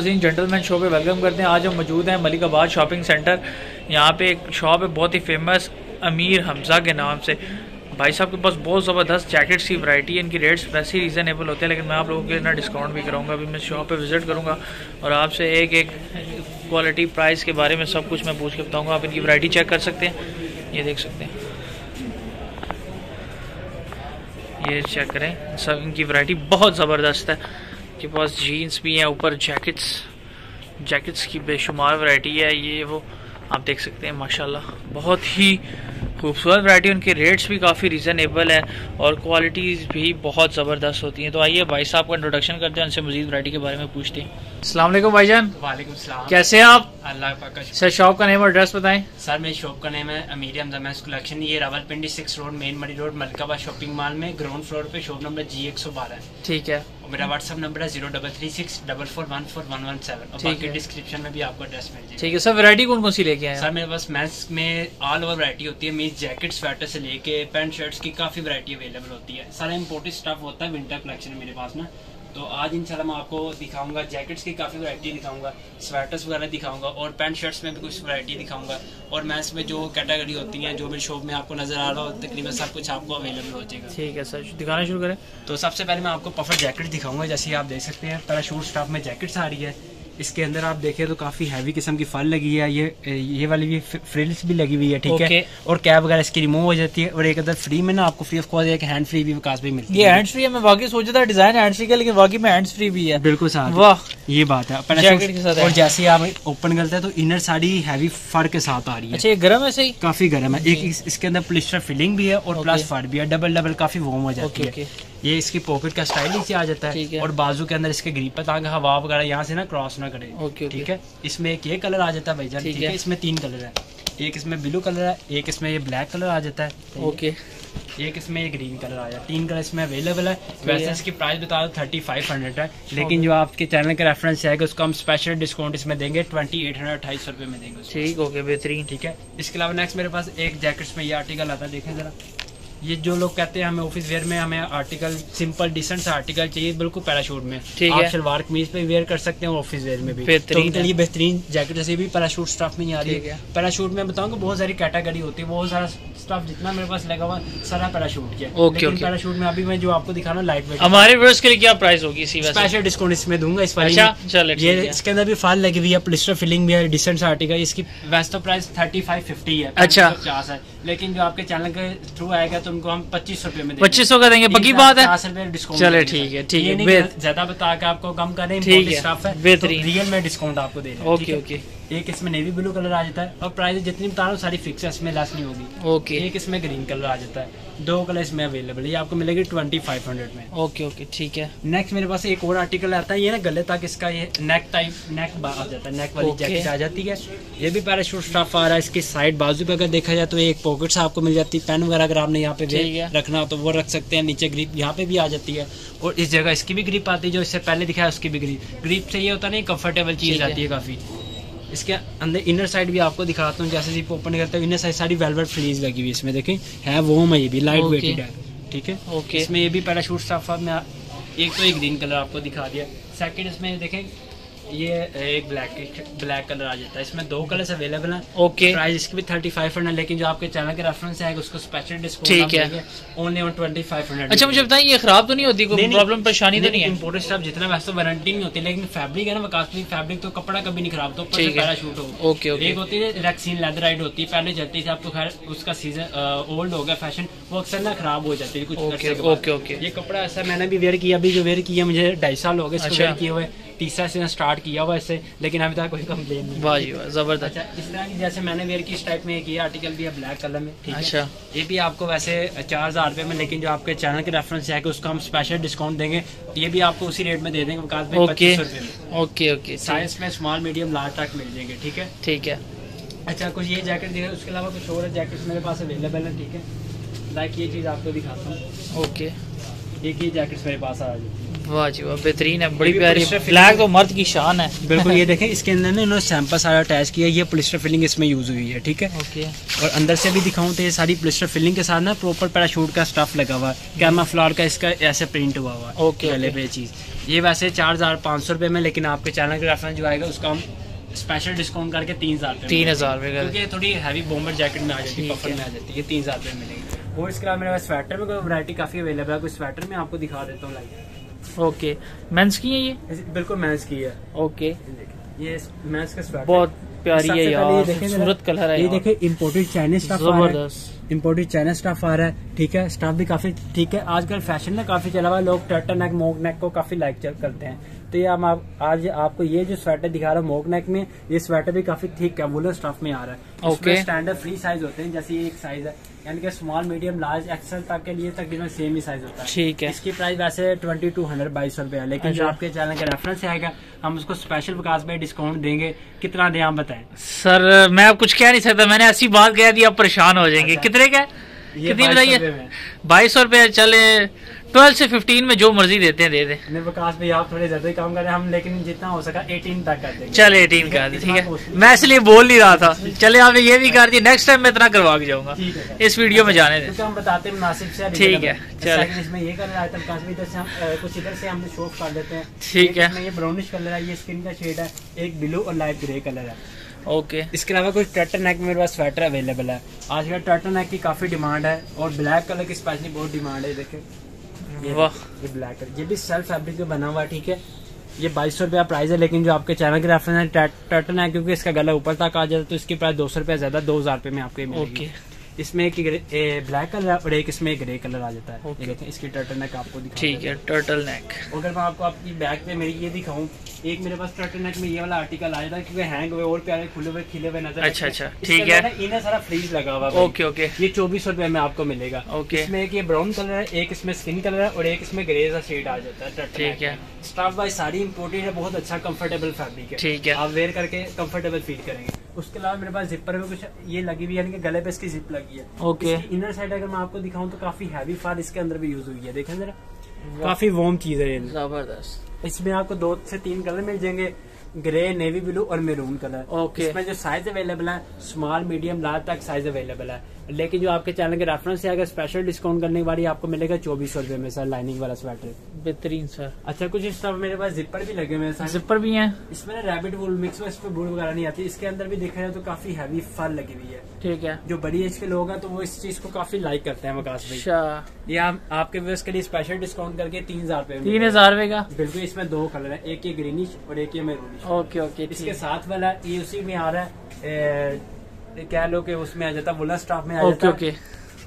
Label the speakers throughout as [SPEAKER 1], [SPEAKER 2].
[SPEAKER 1] नाजीन gentleman show पे welcome करते हैं। आज हम मौजूद हैं मलिकाबाद शॉपिंग सेंटर यहाँ पे एक शॉप है, बहुत ही फ़ेमस अमीर हमज़ा के नाम से। भाई साहब के पास बहुत ज़बरदस्त जैकेट्स की वैरायटी है, इनकी रेट्स वैसे ही रीज़नेबल होते हैं, लेकिन मैं आप लोगों के ना डिस्काउंट भी कराऊँगा। अभी मैं शॉप पे विज़िट करूँगा और आपसे एक एक क्वालिटी प्राइस के बारे में सब कुछ मैं पूछ के बताऊँगा। आप इनकी वैरायटी चेक कर सकते हैं। ये देख सकते हैं। ये चेक करें। सब इनकी वैरायटी बहुत ज़बरदस्त है। के पास जीन्स भी हैं ऊपर जैकेट्स जैकेट्स की बेशुमार वैरायटी है ये वो आप देख सकते हैं माशाल्लाह। बहुत ही खूबसूरत वैरायटी उनके रेट्स भी काफ़ी रीज़नेबल है और क्वालिटीज़ भी बहुत ज़बरदस्त होती हैं। तो आइए भाई साहब का इंट्रोडक्शन करते हैं उनसे मजीद वैरायटी के बारे में पूछते हैं। अल्लाम भाईजान
[SPEAKER 2] वालेकुम सलाम।
[SPEAKER 1] कैसे हैं आप?
[SPEAKER 2] अल्लाह पाक
[SPEAKER 1] सर शॉप का नेम और एड्रेस बताएँ।
[SPEAKER 2] सर मेरी शॉप का नेम है अमीर हमजा कलेक्शन ये Rawalpindi six road main Murree road Malakabad shopping mall में ग्राउंड फ्लोर पे शॉप नंबर जी एक सौ बारह
[SPEAKER 1] ठीक है।
[SPEAKER 2] मेरा व्हाट्सअप नंबर है zero double three six double four one four one one seven और बाकी डिस्क्रिप्शन में भी आपको एड्रेस मिल जाएगा।
[SPEAKER 1] ठीक है सर वैरायटी कौन कौन सी लेके आए
[SPEAKER 2] सर मेरे पास मैथ्स में ऑल ओवर वैरायटी होती है मीन जैकेट स्वेटर से लेके पैंट शर्ट्स की काफ़ी वैरायटी अवेलेबल होती है। सारा इम्पोर्टेड स्टफ़ होता है विंटर कलेक्शन मेरे पास ना। तो आज इंशाल्लाह मैं आपको दिखाऊँगा जैकेट्स की काफ़ी वैरायटी दिखाऊँगा स्वेटर्स वगैरह दिखाऊँगा और पैंट शर्ट्स में भी कुछ वैरायटी दिखाऊँगा और मैं इसमें जो कैटेगरी होती हैं जो भी शॉप में आपको नज़र आ रहा हो तकरीबन सब कुछ आपको अवेलेबल हो जाएगा।
[SPEAKER 1] ठीक है सर दिखाना शुरू करें।
[SPEAKER 2] तो सबसे पहले मैं आपको पफर जैकेट दिखाऊँगा जैसे आप देख सकते हैं पैराशूट स्टाफ में जैकेट्स आ रही है। इसके अंदर आप देखें तो काफ़ी हैवी किस्म की फल लगी है ये ये वाली भी फ्रिल्स भी लगी हुई है ठीक है? और कैब वगैरह इसकी रिमूव हो जाती है और एक अंदर फ्री में ना आपको फ्री ऑफ़ कॉस्ट एक हैंड फ्री भी विकास भी मिलती है।
[SPEAKER 1] ये हैंड फ्री है मैं वाकई सोचा था डिज़ाइन हैंड फ्री का लेकिन वाकई में हैंड फ्री भी है।
[SPEAKER 2] बिल्कुल साथ। वाह। ये बात है। और जैसे आप ओपन करते हैं तो इनर साड़ी हैवी फर के साथ आ रही है।
[SPEAKER 1] अच्छा ये गर्म है सही?
[SPEAKER 2] काफ़ी गर्म है। एक इसके अंदर प्लिस्टर फिलिंग भी है और प्लस फर भी है। डबल डबल काफ़ी वॉर्म हो जाती है। ये इसकी पॉकेट का स्टाइल नीचे आ जाता है, है। और बाजू के अंदर इसके ग्रीप पर ताकि हवा वगैरह यहाँ से ना क्रॉस ना करे। ठीक है? इसमें एक ये कलर आ जाता है भाईजान ठीक है? इसमें तीन कलर है। एक इसमें ब्लू कलर है एक इसमें ये ब्लैक कलर आ जाता है।
[SPEAKER 1] ओके।
[SPEAKER 2] एक इसमें ये ग्रीन कलर आया तीन कलर इसमें अवेलेबल है। वैसे इसकी प्राइस बता दो थर्टी फाइव हंड्रेड है लेकिन जो आपके चैनल का रेफरेंस है उसको हम स्पेशल डिस्काउंट इसमें देंगे ट्वेंटी एट हंड्रेड अट्ठाईस रुपए में देंगे
[SPEAKER 1] ठीक ओके बेहतरीन।
[SPEAKER 2] ठीक है? इसके अलावा नेक्स्ट मेरे पास एक जैकेट में ये आर्टिकल आता है देखें जरा। ये जो लोग कहते हैं हमें ऑफ़िस वेयर में हमें आर्टिकल सिंपल डिसेंट सा आर्टिकल चाहिए बिल्कुल पैराशूट में। ठीक है। सलवार कमीज पे वेयर कर सकते हैं ऑफ़िस वेयर में भी। बेहतरीन तो ये बेहतरीन जैकेट जैसे भी पैराशूट स्टाफ में आ रही है। पैराशूट में बताऊँगा बहुत सारी कैटेगरी होती है बहुत सारा स्टाफ जितना मेरे पास लगा हुआ सारा पैराशूट किया ओके ओके। पैराशूट में अभी मैं जो आपको दिखाना लाइट वेट
[SPEAKER 1] हमारे व्यूअर्स के लिए क्या प्राइस होगी
[SPEAKER 2] स्पेशल डिस्काउंट इसमें दूँगा इस वाली अच्छा, ये इसके अंदर भी फाल लगी हुई है प्लिस्टर फिलिंग भी है डिसेंट सा आर्टिकल इसकी वैसे तो प्राइस थर्टी फाइव फिफ्टी है अच्छा है। लेकिन जो आपके चैनल के थ्रू आएगा तो उनको हम पच्चीस रुपए में
[SPEAKER 1] पच्चीस सौ का देंगे। पक्की बात है। पचास
[SPEAKER 2] रुपए डिस्काउंट
[SPEAKER 1] चले ठीक है ठीक
[SPEAKER 2] है ज़्यादा बता के आपको कम करें ठीक है बेहतरीन। रियल में डिस्काउंट आपको दे
[SPEAKER 1] ओके ओके।
[SPEAKER 2] एक इसमें नेवी ब्लू कलर आ जाता है और प्राइस जितनी बता रहा हूँ सारी फिक्स है इसमें लेस नहीं होगी।
[SPEAKER 1] ओके
[SPEAKER 2] एक इसमें ग्रीन कलर आ जाता है। दो कलर इसमें अवेलेबल है। ये आपको मिलेगी ट्वेंटी फाइव हंड्रेड में।
[SPEAKER 1] ओके ओके ठीक है।
[SPEAKER 2] नेक्स्ट मेरे पास एक और आर्टिकल आता है ये ना गले तक इसका ये नेक टाइप नेक आ जाता है नेक वाली जैकेट आ जाती है। ये भी पैराशूट स्टाफ आ रहा है इसकी साइड बाजू पे अगर देखा जाए तो एक पॉकेट आपको मिल जाती है। पेन वगैरह अगर आपने यहाँ पे रखना हो तो वो रख सकते हैं नीचे ग्रीप यहाँ पे भी आ जाती है। और इस जगह इसकी भी ग्रीप आती है जो इससे पहले दिखाया उसकी भी ग्रीप ग्रीप से ये होता है ना कंफर्टेबल चीज़ आती है काफ़ी। इसके अंदर इनर साइड भी आपको दिखाता हूँ जैसे जी ओपन करते हैं इनर साइड सारी वेलवेट फ्रीज लगी हुई इसमें देखें है वो मैं ये भी लाइट okay. वेटेड है ठीक है ओके okay. इसमें ये भी पैराशूट स्टाफ मैं एक तो एक ग्रीन कलर आपको दिखा दिया सेकंड इसमें देखें ये एक ब्लैक ब्लैक कलर आ जाता है। इसमें दो कलर अवेलेबल हैं।
[SPEAKER 1] ओके
[SPEAKER 2] प्राइस इसकी भी थर्टी फाइव हंड्रेड लेकिन जो आपके चैनल के रेफरेंस है उसको स्पेशल डिस्काउंट
[SPEAKER 1] ठीक है।
[SPEAKER 2] Only on twenty five hundred
[SPEAKER 1] अच्छा मुझे बताएँ ये खराब तो नहीं होती? कोई प्रॉब्लम परेशानी तो नहीं है?
[SPEAKER 2] इम्पोर्टेड स्टफ़ जितना वैसे वारंटी नहीं होती लेकिन फैब्रिक है ना वकासली फैब्रिक तो कपड़ा कभी नहीं खराब तो से
[SPEAKER 1] ठीक हो। ओके
[SPEAKER 2] एक होती है रैक्सीन लेदर राइड होती है पहले चलती थी अब तो खैर उसका सीज़न ओल्ड हो गया फ़ैशन वो अक्सर ना खराब हो जाती है कुछ
[SPEAKER 1] ओके। ओके।
[SPEAKER 2] ये कपड़ा ऐसा मैंने भी वेयर किया अभी जो वेयर किया मुझे ढाई साल हो गए इसको
[SPEAKER 1] अच्छा।
[SPEAKER 2] वेयर किए हुए। तीसरा सीज़न स्टार्ट किया हुआ इससे लेकिन अभी तक कोई कम्प्लेन नहीं
[SPEAKER 1] वाह जी वाह ज़बरदस्त।
[SPEAKER 2] अच्छा इस तरह की जैसे मैंने वेयर की इस टाइप में किया आर्टिकल भी है ब्लैक कलर में ठीक है?
[SPEAKER 1] अच्छा।
[SPEAKER 2] ये भी आपको वैसे चार हज़ार रुपये में लेकिन जो आपके चैनल के रेफरेंस है कि उसका हम स्पेशल डिस्काउंट देंगे ये भी आपको उसी रेट में दे देंगे विकास भाई
[SPEAKER 1] ओके। ओके ओके
[SPEAKER 2] साइज़ में स्मॉल मीडियम लार्ज तक मिल जाएँगे ठीक है?
[SPEAKER 1] ठीक है।
[SPEAKER 2] अच्छा कुछ ये जैकेट दिखा उसके अलावा कुछ और जैकेट मेरे पास अवेलेबल है ठीक है? लाइक ये चीज़ आपको दिखाता हूँ।
[SPEAKER 1] ओके।
[SPEAKER 2] एक ये जैकेट मेरे पास आ जाती
[SPEAKER 1] वाह जी वाह बेहतरीन है बड़ी
[SPEAKER 2] ये
[SPEAKER 1] प्यारी ब्लैक तो मर्द की शान है।
[SPEAKER 2] है बिल्कुल ये देखें इसके अंदर ना इन्होंने सैंपल सारा अटैच किया है ये पोलिस्टर फिलिंग इसमें यूज़ हुई है ठीक है?
[SPEAKER 1] ओके
[SPEAKER 2] और अंदर से भी दिखाऊँ तो ये सारी पोलिस्टर फिलिंग के साथ ना प्रॉपर पैराशूट का स्टफ़ लगा हुआ है कैमा फ्लावर का इसका ऐसे प्रिंट हुआ हुआ है
[SPEAKER 1] ओके,
[SPEAKER 2] गले पे चीज़। ये वैसे चार हज़ार पाँच सौ रुपये में लेकिन आपके चैनल के रेफरेंस जो आएगा उसका हम स्पेशल डिस्काउंट करके तीन हज़ार
[SPEAKER 1] तीन हज़ार रुपये
[SPEAKER 2] क्योंकि थोड़ी हैवी बॉम्बर जैकेट में आ जाती है पफर में आ जाती है तीन हज़ार रुपये मिलेगी। और इसके अलावा मेरे पास स्वेटर में कोई वैरायटी काफ़ी अवेलेबल है कुछ स्वेटर में आपको दिखा देता हूँ लाइक
[SPEAKER 1] ओके। मेंस की है ये?
[SPEAKER 2] बिल्कुल मेंस की है।
[SPEAKER 1] ओके।
[SPEAKER 2] ये मेंस का स्वेटर
[SPEAKER 1] बहुत प्यारी है यार खूबसूरत कलर है
[SPEAKER 2] ये देखे इम्पोर्टेड चाइनीज़ स्टाफ आ रहा है।
[SPEAKER 1] ज़बरदस्त।
[SPEAKER 2] इम्पोर्टेड चाइनीज़ स्टाफ आ रहा है। ठीक है स्टाफ भी काफ़ी ठीक है। आजकल फ़ैशन ना काफ़ी चला हुआ है। लोग टर्टल नेक मोक नेक को काफ़ी लाइक करते हैं। तो ये हम आप, आज आपको ये जो स्वेटर दिखा रहा हूँ मोक नेक में ये स्वेटर भी काफ़ी ठीक है वुलन स्टफ़ में आ रहा है।
[SPEAKER 1] Okay.
[SPEAKER 2] स्टैंडर्ड फ्री साइज़ होते हैं जैसे ये एक साइज़ है। यानी कि स्मॉल मीडियम लार्ज एक्सल तक के लिए तकरीबन सेम ही साइज़ होता है।
[SPEAKER 1] ठीक है।
[SPEAKER 2] इसकी प्राइस वैसे ट्वेंटी टू हंड्रेड बाईस सौ रुपया है। लेकिन जो
[SPEAKER 1] अच्छा।
[SPEAKER 2] आपके चैनल का रेफरेंस आएगा हम उसको स्पेशल विकास में डिस्काउंट देंगे। कितना दें आप बताएँ।
[SPEAKER 1] सर मैं अब कुछ कह नहीं सकता। मैंने ऐसी बात कह दी आप परेशान हो जाएँगे।
[SPEAKER 2] अच्छा।
[SPEAKER 1] कितने का? कितनी बताइए बाईस सौ रुपये चले। ट्वेल्व से फिफ्टीन में जो मर्ज़ी देते हैं दे दे।
[SPEAKER 2] विकास भाई आप थोड़े ज़्यादा ही काम कर रहे हैं हम लेकिन जितना हो सका 18 तक कर देंगे।
[SPEAKER 1] चल एटीन का
[SPEAKER 2] इतना
[SPEAKER 1] ठीक है। मैं इसलिए बोल नहीं रहा था। चले आपने ये भी कर दिया नेक्स्ट टाइम मैं इतना करवा के जाऊँगा। इस वीडियो में जाने दें।
[SPEAKER 2] हम बताते हैं मुनासिब से
[SPEAKER 1] ठीक है, चलो।
[SPEAKER 2] चलो इसमें ये कलर आया था विकास भाई इधर से हम कुछ इधर से हम शो कर देते हैं।
[SPEAKER 1] ठीक है।
[SPEAKER 2] ये ब्राउनिश कलर है ये स्किन का शेड है एक ब्लू और लाइट ग्रे कलर है।
[SPEAKER 1] Okay okay.
[SPEAKER 2] इसके अलावा कुछ टर्टल नेक मेरे पास स्वेटर अवेलेबल है। आजकल टर्टल नेक की काफ़ी डिमांड है और ब्लैक कलर की स्पेशली बहुत डिमांड है देखे। ये ये ब्लैक कलर ये भी सेल्फ फैब्रिक में बना हुआ ठीक है? ये बाईस सौ रुपया प्राइस है लेकिन जो आपके चैनल के रेफरेंस है टर्टन है क्योंकि इसका गला ऊपर तक आ जाता है तो इसकी प्राइस दो सौ रुपया ज़्यादा दो हज़ार रुपये में आपके मिलेगी।
[SPEAKER 1] ओके
[SPEAKER 2] इसमें एक ब्लैक कलर है और एक इसमें ग्रे कलर आ जाता है।
[SPEAKER 1] Okay.
[SPEAKER 2] देखें इसकी टर्टन नेक आपको
[SPEAKER 1] ठीक है टर्टल नेक
[SPEAKER 2] अगर मैं आपको आपकी बैग पे मेरी ये दिखाऊँ एक मेरे पास टर्टल नेक में ये वाला आर्टिकल आया था क्योंकि हैंग हुए और प्यारे खुले हुए खिले हुए नज़र
[SPEAKER 1] अच्छा, अच्छा, ठीक है।
[SPEAKER 2] इन्हें सारा फ्रीज लगा हुआ
[SPEAKER 1] ओके ओके
[SPEAKER 2] ये चौबीस रुपए में आपको मिलेगा।
[SPEAKER 1] ओके
[SPEAKER 2] इसमें एक ये ब्राउन कलर है एक इसमें स्किन कलर है और एक इसमें ग्रे का शेड आ जाता है टर्टल
[SPEAKER 1] ठीक है।
[SPEAKER 2] स्टाफ बाई सारी इम्पोर्टेड है बहुत अच्छा कंफर्टेबल फैब्रिक है।
[SPEAKER 1] ठीक है।
[SPEAKER 2] आप वेयर करके कंफर्टेबल फील करेंगे। उसके अलावा मेरे पास जिपर में कुछ ये लगी हुई है यानी कि गले पे इसकी जिप लगी है।
[SPEAKER 1] Okay.
[SPEAKER 2] इनर साइड अगर मैं आपको दिखाऊँ तो काफ़ी हैवी फार इसके अंदर भी यूज़ हुई है। देखें जरा। काफ़ी वार्म चीज़ है
[SPEAKER 1] ज़बरदस्त।
[SPEAKER 2] इसमें आपको दो से तीन कलर मिल जाएँगे। ग्रे नेवी ब्लू और मेरून कलर ओके
[SPEAKER 1] Okay.
[SPEAKER 2] इसमें जो साइज़ अवेलेबल है स्मॉल मीडियम लार्ज तक साइज़ अवेलेबल है। लेकिन जो आपके चैनल के रेफरेंस है अगर स्पेशल डिस्काउंट करने वाली आपको मिलेगा चौबीस सौ रुपए में सर लाइनिंग वाला स्वेटर
[SPEAKER 1] बेहतरीन सर
[SPEAKER 2] अच्छा कुछ इस तरह मेरे पास जिपर भी लगे हुए हैं सर
[SPEAKER 1] जिपर भी हैं?
[SPEAKER 2] इसमें ना रैबिट वूल मिक्स में इस पे वूल वगैरह नहीं आती। इसके अंदर भी देखा जाए तो काफ़ी हैवी फल लगी हुई है।
[SPEAKER 1] ठीक है।
[SPEAKER 2] जो बड़ी एज के लोग हैं तो वो इस चीज़ को काफ़ी लाइक करते हैं वकास भाई।
[SPEAKER 1] अच्छा।
[SPEAKER 2] ये आपके व्यूअर्स के लिए स्पेशल डिस्काउंट करके तीन हज़ार रूपए
[SPEAKER 1] तीन हज़ार रुपए का?
[SPEAKER 2] बिल्कुल इसमें दो कलर है एक ये ग्रीनिश और एक ये मेरूनिश
[SPEAKER 1] ओके ओके
[SPEAKER 2] इसके साथ वाला ये उसी में आ रहा है कह लो कि उसमें आ जाता है वुलन स्टाफ में आ जाता। है
[SPEAKER 1] ओके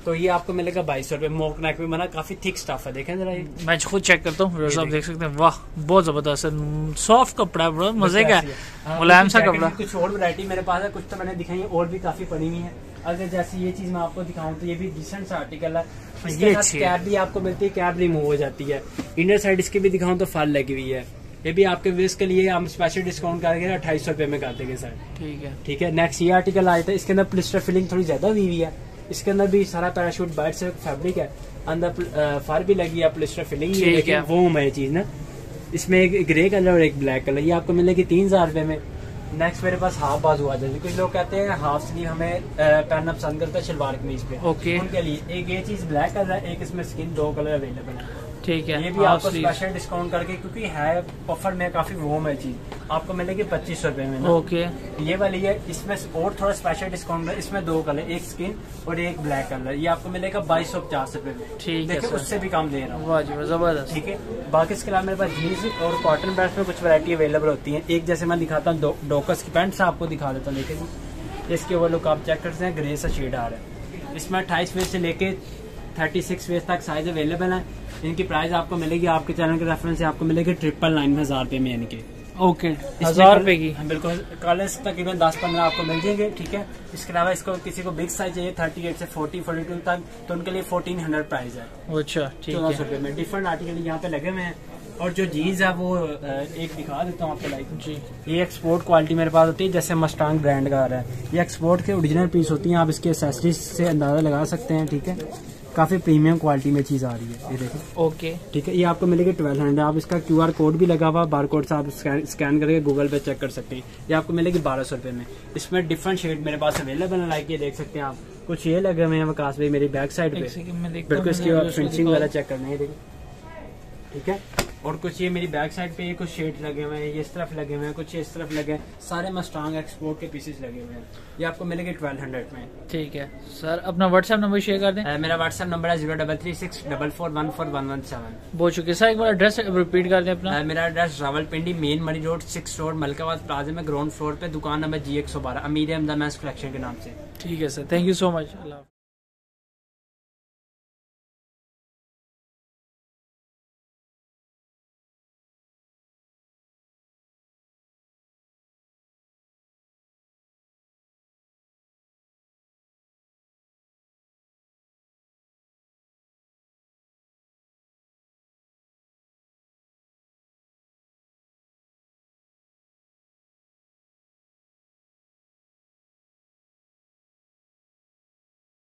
[SPEAKER 2] तो ये आपको मिलेगा बाईस सौ रुपए। मोक नेक में बना काफ़ी थिक स्टाफ है। देखें जरा ये।
[SPEAKER 1] मैं खुद चेक करता हूँ आप देख। सकते हैं। वाह बहुत ज़बरदस्त है। सॉफ्ट कपड़ा है मज़े का हाँ, मुलायम सा कपड़ा।
[SPEAKER 2] कुछ और वैरायटी मेरे पास है कुछ तो मैंने दिखाई है और भी काफ़ी पड़ी हुई है। अगर जैसे ये चीज़ मैं आपको दिखाऊँ तो ये भी डिसेंट सा आर्टिकल है।
[SPEAKER 1] ये
[SPEAKER 2] इसके साथ कैप भी आपको मिलती है कैप रिमूव हो जाती है। इनर साइड इसकी भी दिखाऊँ तो फल लगी हुई है। ये भी आपके वेस्ट के लिए हम स्पेशल डिस्काउंट करके अट्ठाईस सौ रुपए में कर देंगे सर
[SPEAKER 1] ठीक है।
[SPEAKER 2] ठीक है नेक्स्ट ये आर्टिकल आया था इसके अंदर प्लिस्टर फिलिंग थोड़ी ज़्यादा हुई हुई है। इसके अंदर भी सारा पैराशूट बाइट से फैब्रिक है। अंदर फार भी लगी है प्लिस्टर फिलिंग। वो है चीज़ ना। इसमें एक ग्रे कलर और एक ब्लैक कलर ये आपको मिलेगी तीन हज़ार रुपए में। नेक्स्ट मेरे पास हाफ़ बाजू आ जाती है कुछ लोग कहते हैं हाफ़ स्लीव हमें पहनना पसंद करते हैं शलवार कमीज पे।
[SPEAKER 1] Okay.
[SPEAKER 2] उनके लिए एक ये चीज़ ब्लैक कलर है एक इसमें स्किन दो कलर अवेलेबल है।
[SPEAKER 1] ठीक है
[SPEAKER 2] ये भी आपको स्पेशल डिस्काउंट करके क्योंकि है पफर में काफ़ी वोम है चीज़ आपको मिलेगी पच्चीस सौ रुपए में ना।
[SPEAKER 1] ओके।
[SPEAKER 2] ये वाली है इसमें और थोड़ा स्पेशल डिस्काउंट है इसमें दो कलर एक स्किन और एक ब्लैक कलर ये आपको मिलेगा बाईस सौ पचास रूपए में।
[SPEAKER 1] ठीक है
[SPEAKER 2] उससे भी काम दे रहा हूँ।
[SPEAKER 1] ज़बरदस्त।
[SPEAKER 2] ठीक है बाकी इसके अलावा मेरे पास जीन्स और कॉटन पैंट्स में कुछ वरायटी अवेलेबल होती है। एक जैसे मैं दिखाता हूँ डोकस की पैंट्स आपको दिखा देता हूँ देखिए इसके वो लोग आप चेक करते हैं ग्रे सा शेड आ रहा है। इसमें अट्ठाईस वेज से लेके थर्टी सिक्स वेज तक साइज़ अवेलेबल है। इनकी प्राइस आपको मिलेगी आपके चैनल के रेफरेंस से आपको मिलेगी ट्रिपल नाइन हज़ार रुपये में इनके
[SPEAKER 1] ओके हज़ार रुपए की।
[SPEAKER 2] हाँ, बिल्कुल। कलर्स तकरीबन दस पंद्रह आपको मिल जाएँगे ठीक है? इसके अलावा इसको किसी को बिग साइज़ चाहिए थर्टी एट से फोर्टी फोर्टी टू तक तो उनके लिए फोर्टीन हंड्रेड प्राइस है।
[SPEAKER 1] अच्छा ठीक
[SPEAKER 2] चौदह सौ
[SPEAKER 1] है
[SPEAKER 2] रुपये में। डिफरेंट आर्टिकल यहाँ पे लगे हुए हैं। और जो जीन्स है वो एक दिखा देता हूँ आपको लाइक
[SPEAKER 1] जी।
[SPEAKER 2] ये एक्सपोर्ट क्वालिटी मेरे पास होती है जैसे मस्टांग ब्रांड का आ रहा है। ये एक्सपोर्ट के ओरिजिनल पीस होती हैं आप इसके एसेसरीज से अंदाज़ा लगा सकते हैं ठीक है? काफ़ी प्रीमियम क्वालिटी में चीज़ आ रही है ये देखिए।
[SPEAKER 1] ओके
[SPEAKER 2] ठीक है ये आपको मिलेगी ट्वेल्व हंड्रेड आप इसका क्यू आर कोड भी लगा हुआ बार कोड से आप स्कैन करके गूगल पे चेक कर सकते हैं। ये आपको मिलेगी बारह सौ रुपए में। इसमें डिफरेंट शेड मेरे पास अवेलेबल है लाइक ये देख सकते हैं आप। कुछ ये लगे हुए हैं वकास भाई मेरी बैक साइड पे। बिल्कुल इसकी फिनिशिंग
[SPEAKER 1] वगैरह
[SPEAKER 2] वाला चेक करना है ठीक है? और कुछ ये मेरी बैक साइड पे ये कुछ शेड लगे हुए हैं ये इस तरफ़ लगे हुए हैं कुछ इस तरफ़ लगे हैं। सारे मस्टांग एक्सपोर्ट के पीसेस लगे हुए हैं। ये आपको मिलेंगे ट्वेल्व हंड्रेड में।
[SPEAKER 1] ठीक है। सर अपना व्हाट्सएप नंबर शेयर कर दें।
[SPEAKER 2] मेरा व्हाट्सएप नंबर है zero double three six double four one four one one seven
[SPEAKER 1] बोल चुके। सर एक बार एड्रेस रिपीट कर दें अपना।
[SPEAKER 2] मेरा address Rawalpindi main Murree road six road Malakabad plaza में ग्राउंड फ्लोर पे दुकान नंबर जी एक सौ बारह अमीर अहमदा मैस कलेक्शन के नाम से।
[SPEAKER 1] ठीक है sir. Thank you so much Allah.